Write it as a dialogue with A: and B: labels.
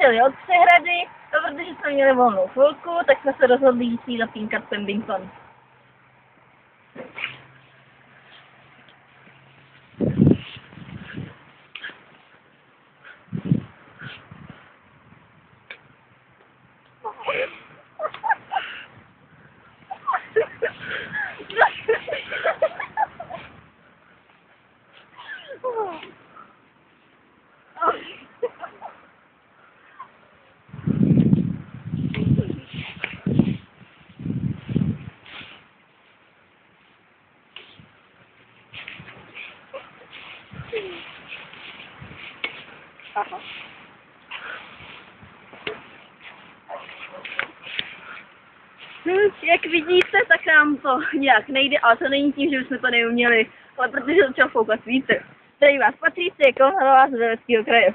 A: přijeli od přehrady, a protože jsme měli volnou chvilku, tak jsme se rozhodli jít si zapínkat Pembington. Aha. Hm, jak vidíte, tak nám to nějak nejde, ale to není tím, že jsme to neuměli, ale protože začal foukat vítr. Tady vás Patricie Konhalová z Běleckého kraje.